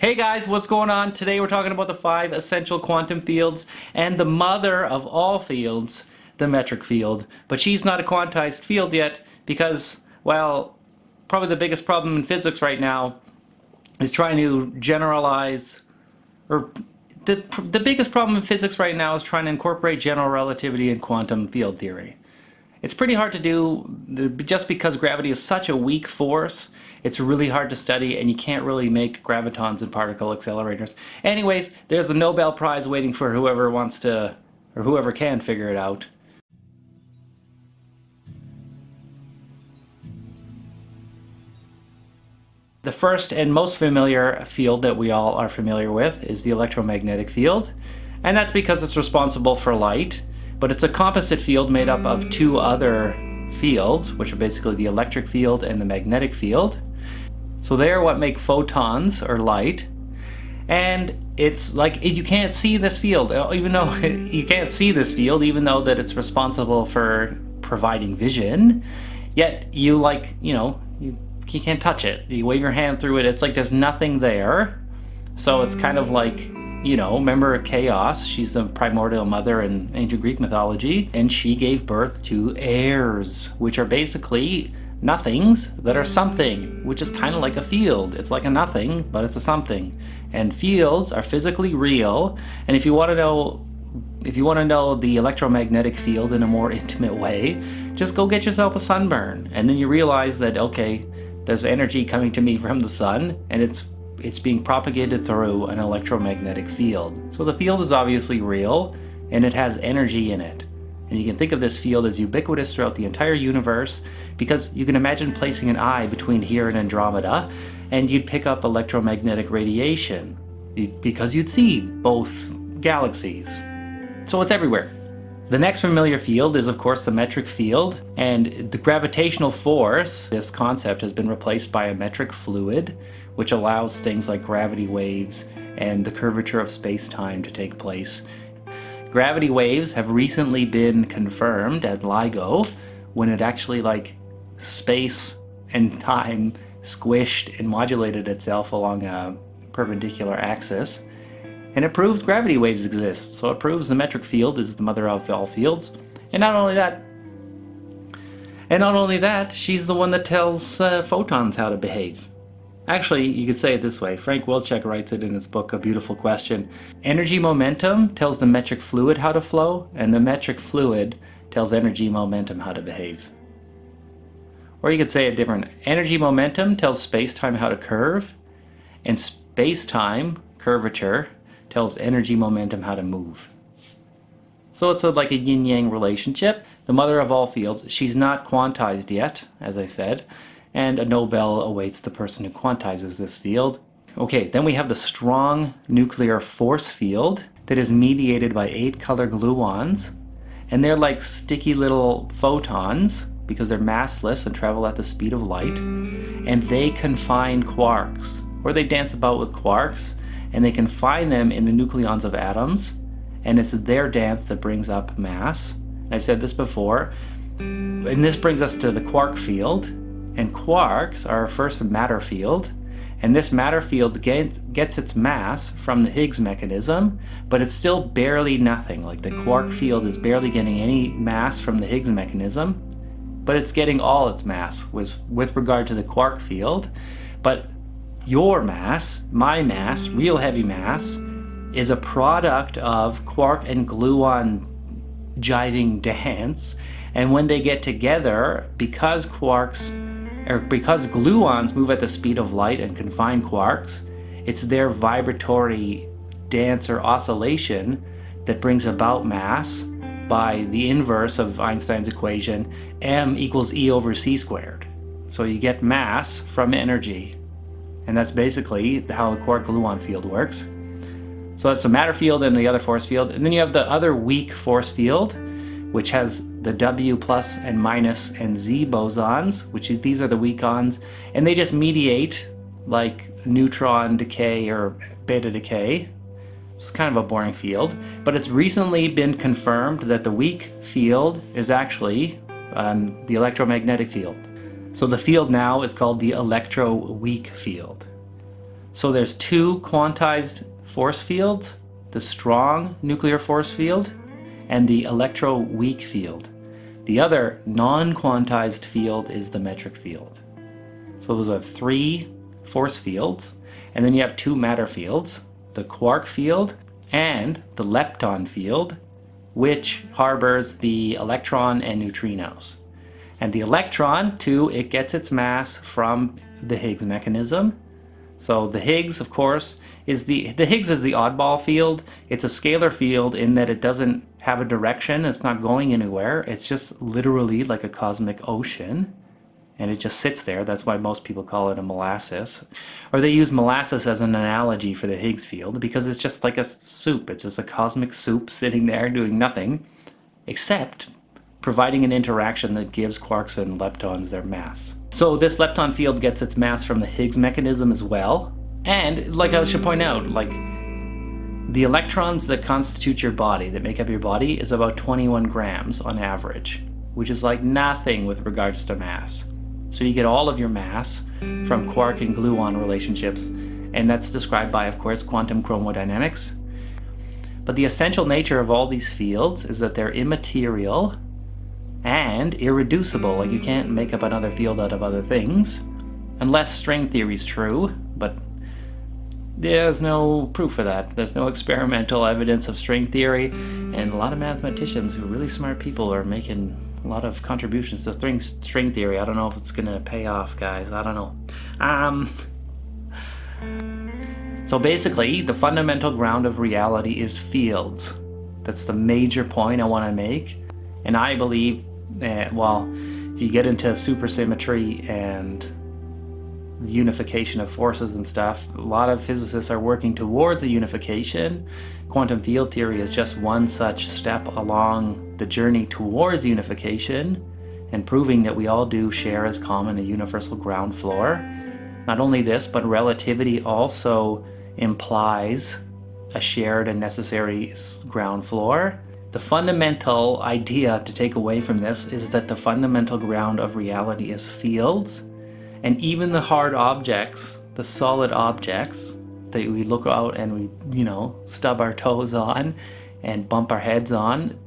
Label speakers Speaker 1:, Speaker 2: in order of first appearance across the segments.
Speaker 1: Hey guys, what's going on? Today we're talking about the five essential quantum fields and the mother of all fields, the metric field. But she's not a quantized field yet because, well, probably the biggest problem in physics right now is trying to generalize, or the, the biggest problem in physics right now is trying to incorporate general relativity in quantum field theory. It's pretty hard to do just because gravity is such a weak force. It's really hard to study and you can't really make gravitons and particle accelerators. Anyways, there's a Nobel Prize waiting for whoever wants to, or whoever can figure it out. The first and most familiar field that we all are familiar with is the electromagnetic field. And that's because it's responsible for light but it's a composite field made up of two other fields, which are basically the electric field and the magnetic field. So they are what make photons or light. And it's like you can't see this field, uh, even though you can't see this field, even though that it's responsible for providing vision. Yet you like, you know, you, you can't touch it. You wave your hand through it, it's like there's nothing there. So it's kind of like you know, remember Chaos? She's the primordial mother in ancient Greek mythology, and she gave birth to heirs, which are basically nothings that are something, which is kind of like a field. It's like a nothing, but it's a something. And fields are physically real, and if you want to know if you want to know the electromagnetic field in a more intimate way, just go get yourself a sunburn. And then you realize that, okay, there's energy coming to me from the sun, and it's it's being propagated through an electromagnetic field. So the field is obviously real and it has energy in it. And you can think of this field as ubiquitous throughout the entire universe because you can imagine placing an eye between here and Andromeda and you'd pick up electromagnetic radiation because you'd see both galaxies. So it's everywhere. The next familiar field is of course the metric field and the gravitational force, this concept has been replaced by a metric fluid which allows things like gravity waves and the curvature of space-time to take place. Gravity waves have recently been confirmed at LIGO when it actually like space and time squished and modulated itself along a perpendicular axis and it proves gravity waves exist. So it proves the metric field is the mother of all fields. And not only that, and not only that, she's the one that tells uh, photons how to behave. Actually, you could say it this way. Frank Wilczek writes it in his book, A Beautiful Question. Energy momentum tells the metric fluid how to flow, and the metric fluid tells energy momentum how to behave. Or you could say it different. Energy momentum tells space-time how to curve, and space-time, curvature, tells energy momentum how to move. So it's a, like a yin-yang relationship. The mother of all fields, she's not quantized yet, as I said, and a Nobel awaits the person who quantizes this field. Okay, then we have the strong nuclear force field that is mediated by eight color gluons, and they're like sticky little photons because they're massless and travel at the speed of light, and they confine quarks, or they dance about with quarks, and they confine them in the nucleons of atoms, and it's their dance that brings up mass. I've said this before, and this brings us to the quark field, and quarks are our first matter field, and this matter field gets its mass from the Higgs mechanism, but it's still barely nothing. Like the quark mm. field is barely getting any mass from the Higgs mechanism, but it's getting all its mass with, with regard to the quark field. But your mass, my mass, mm. real heavy mass, is a product of quark and gluon jiving dance. And when they get together, because quarks, or because gluons move at the speed of light and confine quarks, it's their vibratory dance or oscillation that brings about mass by the inverse of Einstein's equation, m equals e over c squared. So you get mass from energy and that's basically how the quark-gluon field works. So that's the matter field and the other force field. And then you have the other weak force field, which has the W plus and minus and Z bosons, which these are the weak ons, and they just mediate like neutron decay or beta decay. It's kind of a boring field, but it's recently been confirmed that the weak field is actually um, the electromagnetic field. So the field now is called the electroweak field. So there's two quantized force fields, the strong nuclear force field and the electroweak field. The other non-quantized field is the metric field. So those are three force fields, and then you have two matter fields, the quark field and the lepton field, which harbors the electron and neutrinos. And the electron, too, it gets its mass from the Higgs mechanism. So the Higgs, of course, is the, the Higgs is the oddball field. It's a scalar field in that it doesn't have a direction. It's not going anywhere. It's just literally like a cosmic ocean and it just sits there. That's why most people call it a molasses. Or they use molasses as an analogy for the Higgs field because it's just like a soup. It's just a cosmic soup sitting there doing nothing except providing an interaction that gives quarks and leptons their mass. So this lepton field gets its mass from the Higgs mechanism as well. And like I should point out, like the electrons that constitute your body, that make up your body, is about 21 grams on average, which is like nothing with regards to mass. So you get all of your mass from quark and gluon relationships, and that's described by, of course, quantum chromodynamics. But the essential nature of all these fields is that they're immaterial and irreducible, like you can't make up another field out of other things, unless string theory is true, but there's no proof of that. There's no experimental evidence of string theory, and a lot of mathematicians who are really smart people are making a lot of contributions to string, string theory. I don't know if it's gonna pay off, guys. I don't know. Um, so basically, the fundamental ground of reality is fields. That's the major point I want to make. And I believe that, well, if you get into supersymmetry and unification of forces and stuff, a lot of physicists are working towards a unification. Quantum field theory is just one such step along the journey towards unification and proving that we all do share as common a universal ground floor. Not only this, but relativity also implies a shared and necessary ground floor. The fundamental idea to take away from this is that the fundamental ground of reality is fields and even the hard objects, the solid objects that we look out and we, you know, stub our toes on and bump our heads on,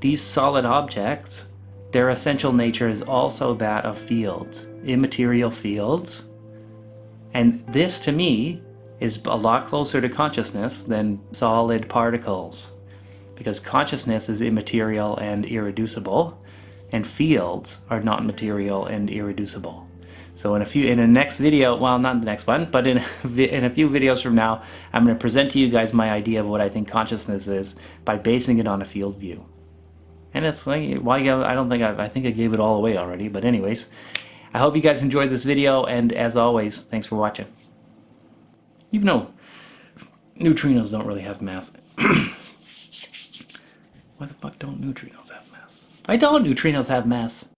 Speaker 1: these solid objects, their essential nature is also that of fields, immaterial fields. And this to me is a lot closer to consciousness than solid particles because consciousness is immaterial and irreducible and fields are not material and irreducible. So in a few, in the next video, well, not in the next one, but in in a few videos from now, I'm going to present to you guys my idea of what I think consciousness is by basing it on a field view. And it's like, why? Well, I don't think I, I think I gave it all away already. But anyways, I hope you guys enjoyed this video, and as always, thanks for watching. Even though neutrinos don't really have mass. Why the fuck don't neutrinos have mass? Why don't neutrinos have mass?